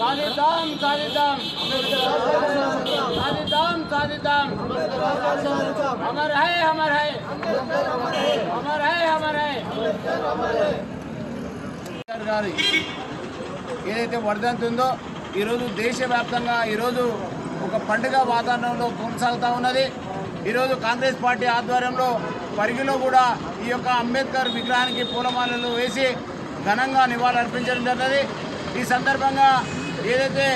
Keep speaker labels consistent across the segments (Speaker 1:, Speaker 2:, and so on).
Speaker 1: సాధిద్దాం సాధిద్దాం సాధిద్దాం సాధిద్దాం అమర్ హై అమర్ హై అమర్ హై అమర్ హై అంబేద్కర్ గారి ఏదైతే వర్ధంతి ఉందో ఈరోజు దేశవ్యాప్తంగా ఈరోజు ఒక పండుగ వాతావరణంలో కొనసాగుతూ ఉన్నది. ఈరోజు కాంగ్రెస్ పార్టీ ఆధ్వర్యంలో పరిగిలో కూడా ఈ యొక్క అంబేద్కర్ విగ్రహానికి పూలమాలలు వేసి ఘనంగా నివాళులర్పించడం జరిగినది ఈ సందర్భంగా ఏదైతే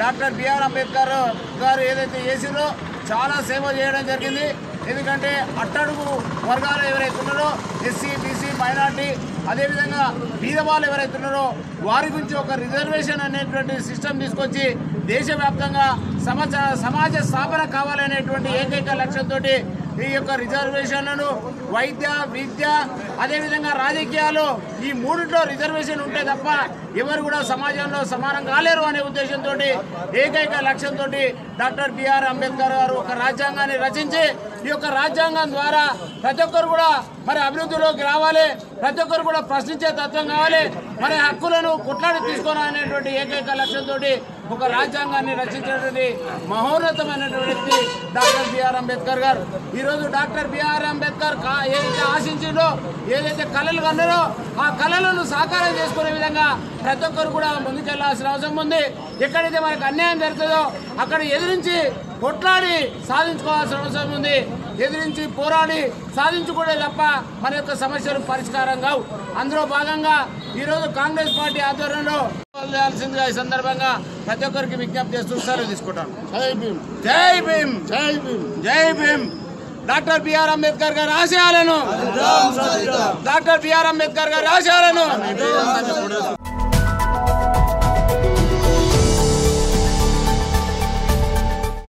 Speaker 1: డాక్టర్ బిఆర్ అంబేద్కర్ గారు ఏదైతే చేసిరో చాలా సేవ చేయడం జరిగింది. ఎందుకంటే అట్టడుగు వర్గాలు ఎవరైతే ఉన్నారో ఎస్సీ బీసీ మైనార్టీ అదేవిధంగా బీదవాళ్ళు ఎవరైతే ఉన్నారో వారి గురించి ఒక రిజర్వేషన్ అనేటువంటి సిస్టమ్ తీసుకొచ్చి దేశవ్యాప్తంగా సమాజ సమాజ స్థాపన కావాలనేటువంటి ఏకైక లక్ష్యంతో ఈ యొక్క రిజర్వేషన్లను వైద్య విద్య అదేవిధంగా రాజకీయాలు ఈ మూడిట్లో రిజర్వేషన్ ఉంటే తప్ప ఎవరు కూడా సమాజంలో సమానం కాలేరు అనే ఉద్దేశంతో ఏకైక లక్ష్యంతో డాక్టర్ బిఆర్ అంబేద్కర్ గారు ఒక రాజ్యాంగాన్ని రచించి ఈ యొక్క రాజ్యాంగం ద్వారా ప్రతి ఒక్కరు కూడా మరి అభివృద్ధిలోకి రావాలి. ప్రతి ఒక్కరు కూడా ప్రశ్నించే తత్వం కావాలి. మరి హక్కులను కొట్లాడి తీసుకోవాలనేటువంటి ఏకైక లక్ష్యంతో ఒక రాజ్యాంగాన్ని రచించినటువంటి మహోన్నతమైనటువంటి వ్యక్తి డాక్టర్ బిఆర్ అంబేద్కర్ గారు. ఈరోజు డాక్టర్ బిఆర్ అంబేద్కర్ కా- ఏదైతే ఆశించిందో ఏదైతే కళలు కన్నారో ఆ కళలను సాకారం చేసుకునే విధంగా ప్రతి ఒక్కరు కూడా ముందుకెళ్ళాల్సిన అవసరం ఉంది. ఎక్కడైతే మనకు అన్యాయం జరుగుతుందో అక్కడ ఎదిరించి కొట్లాడి సాధించుకోవాల్సిన అవసరం ఉంది. ఎదిరించి పోరాడి సాధించుకోవడే తప్ప మన యొక్క సమస్యలు పరిష్కారం కావు. అందులో భాగంగా ఈరోజు కాంగ్రెస్ పార్టీ ఆధ్వర్యంలో చేయాల్సిందిగా ఈ సందర్భంగా ప్రతి ఒక్కరికి విజ్ఞప్తి చేస్తూ సెలవు తీసుకుంటాను.
Speaker 2: జై భీమ్.
Speaker 1: జై భీమ్.
Speaker 2: జై భీమ్.
Speaker 1: జై భీమ్. డాక్టర్ బిఆర్ అంబేద్కర్ గారి ఆశయాలను. డాక్టర్ బిఆర్ అంబేద్కర్ గారి ఆశయాలను.